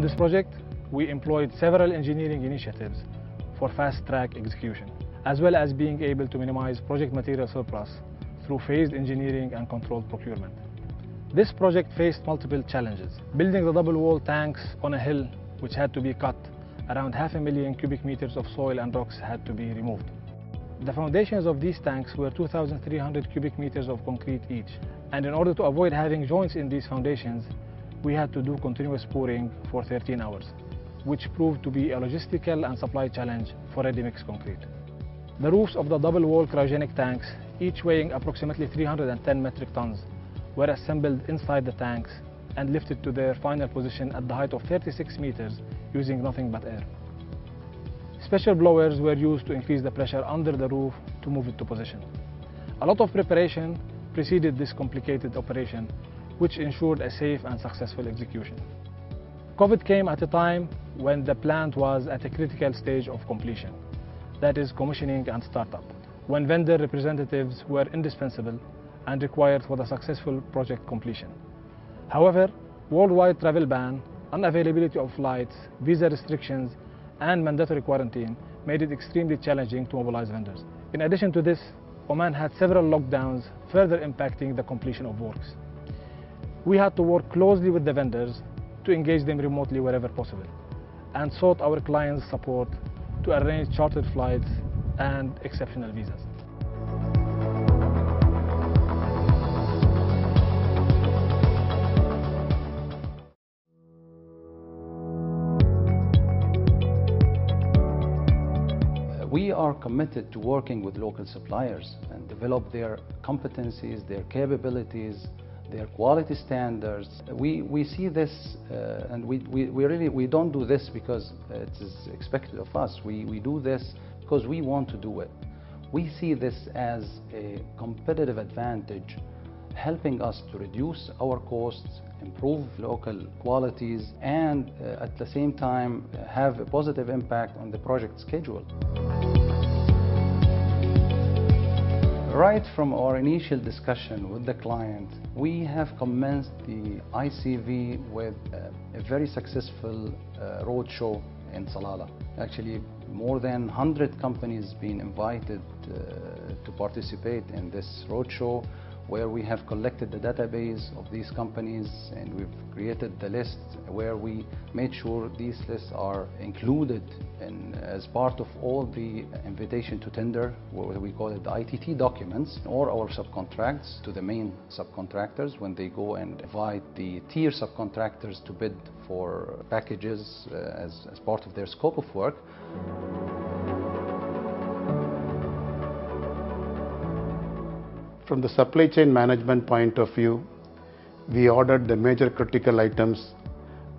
On this project, we employed several engineering initiatives for fast-track execution, as well as being able to minimize project material surplus through phased engineering and controlled procurement. This project faced multiple challenges. Building the double-wall tanks on a hill which had to be cut, around half a million cubic meters of soil and rocks had to be removed. The foundations of these tanks were 2,300 cubic meters of concrete each, and in order to avoid having joints in these foundations, we had to do continuous pouring for 13 hours, which proved to be a logistical and supply challenge for ready-mix concrete. The roofs of the double-wall cryogenic tanks, each weighing approximately 310 metric tons, were assembled inside the tanks and lifted to their final position at the height of 36 meters using nothing but air. Special blowers were used to increase the pressure under the roof to move it to position. A lot of preparation preceded this complicated operation, which ensured a safe and successful execution. COVID came at a time when the plant was at a critical stage of completion, that is commissioning and startup, when vendor representatives were indispensable and required for the successful project completion. However, worldwide travel ban, unavailability of flights, visa restrictions, and mandatory quarantine made it extremely challenging to mobilize vendors. In addition to this, Oman had several lockdowns, further impacting the completion of works. We had to work closely with the vendors to engage them remotely wherever possible, and sought our clients' support to arrange chartered flights and exceptional visas. We are committed to working with local suppliers and develop their competencies, their capabilities, their quality standards. We, we see this uh, and we, we, we really we don't do this because it is expected of us. We, we do this because we want to do it. We see this as a competitive advantage helping us to reduce our costs, improve local qualities, and uh, at the same time have a positive impact on the project schedule. Right from our initial discussion with the client, we have commenced the ICV with a very successful uh, roadshow in Salalah. Actually, more than 100 companies been invited uh, to participate in this roadshow where we have collected the database of these companies and we've created the list where we made sure these lists are included in, as part of all the invitation to tender, what we call it the ITT documents, or our subcontracts to the main subcontractors when they go and invite the tier subcontractors to bid for packages uh, as, as part of their scope of work. From the supply chain management point of view, we ordered the major critical items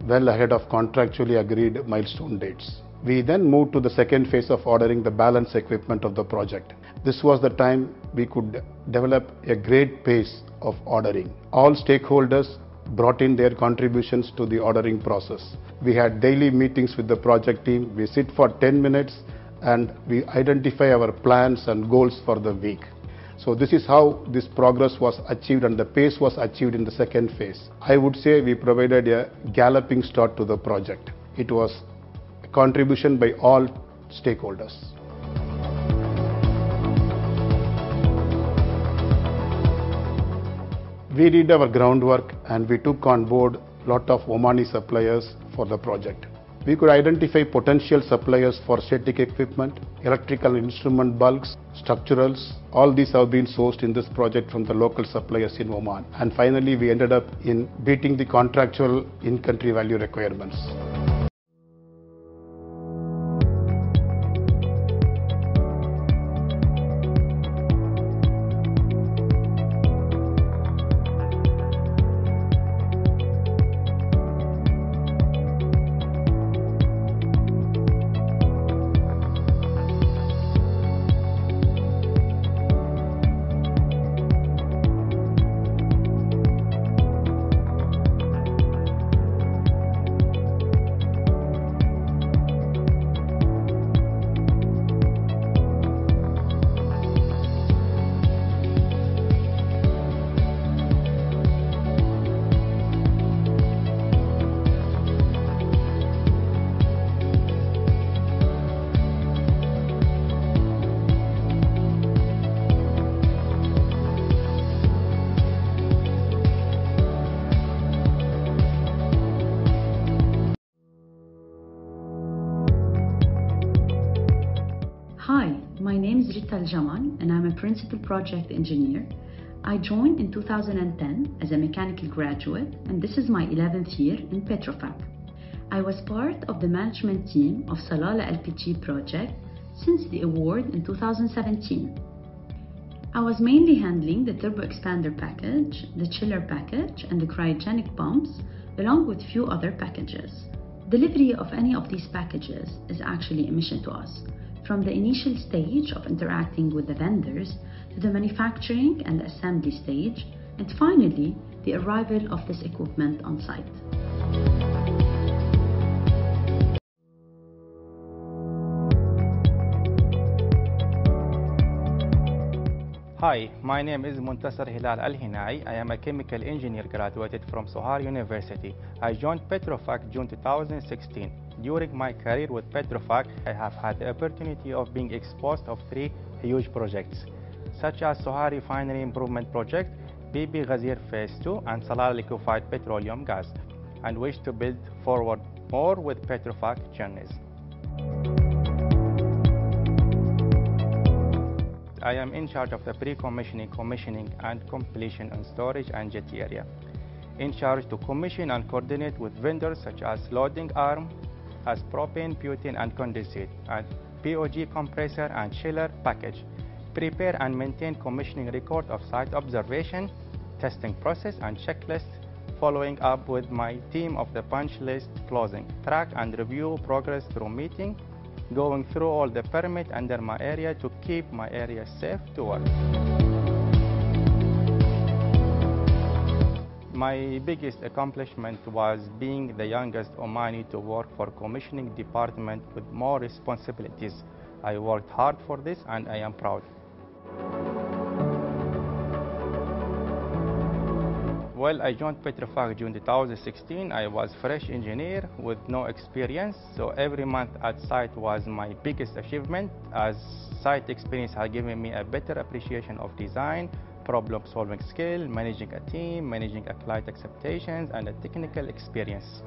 well ahead of contractually agreed milestone dates. We then moved to the second phase of ordering the balance equipment of the project. This was the time we could develop a great pace of ordering. All stakeholders brought in their contributions to the ordering process. We had daily meetings with the project team. We sit for 10 minutes and we identify our plans and goals for the week. So this is how this progress was achieved and the pace was achieved in the second phase. I would say we provided a galloping start to the project. It was a contribution by all stakeholders. We did our groundwork and we took on board lot of Omani suppliers for the project. We could identify potential suppliers for static equipment, electrical instrument bulks, structurals. All these have been sourced in this project from the local suppliers in Oman. And finally, we ended up in beating the contractual in-country value requirements. Faisal Jamal and I'm a principal project engineer. I joined in 2010 as a mechanical graduate and this is my 11th year in Petrofac. I was part of the management team of Salalah LPG project since the award in 2017. I was mainly handling the turbo expander package, the chiller package, and the cryogenic pumps, along with few other packages. Delivery of any of these packages is actually a mission to us, from the initial stage of interacting with the vendors to the manufacturing and assembly stage, and finally, the arrival of this equipment on site. Hi, my name is Muntasar Hilal Al Hinai. I am a chemical engineer graduated from Sohar University. I joined Petrofac June 2016. During my career with Petrofac, I have had the opportunity of being exposed of three huge projects, such as Sohar Refinery Improvement Project, BP Ghazeer Phase 2, and Salalah Liquefied Petroleum Gas, and wish to build forward more with Petrofac journeys. I am in charge of the pre-commissioning, commissioning, and completion and storage and jetty area. In charge to commission and coordinate with vendors such as loading arm, as propane, butane, and condensate, and BOG compressor and chiller package. Prepare and maintain commissioning record of site observation, testing process, and checklist, following up with my team of the punch list closing, track and review progress through meeting, going through all the permit under my area to keep my area safe to work. My biggest accomplishment was being the youngest Omani to work for commissioning department with more responsibilities. I worked hard for this and I am proud. Well, I joined Petrofac June 2016. I was fresh engineer with no experience, so every month at site was my biggest achievement as site experience had given me a better appreciation of design, problem solving skill, managing a team, managing a client expectations, and a technical experience.